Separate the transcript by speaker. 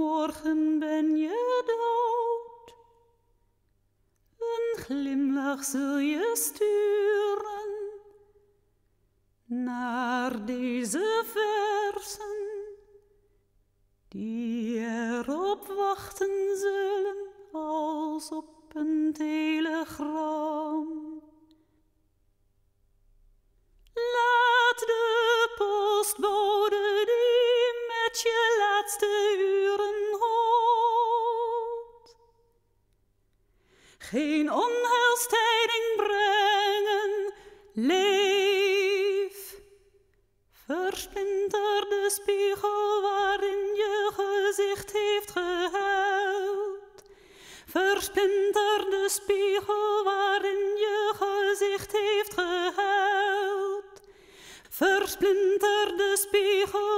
Speaker 1: morgen ben je dood. Een glimlach zul je sturen naar deze versen, die erop wachten zullen als op een telegram. Laat de postbode je laatste uren hoort, geen onheilstijding brengen, leef. Versplinter de spiegel waarin je gezicht heeft gehuild. Versplinter de spiegel waarin je gezicht heeft gehuild. Versplinter de spiegel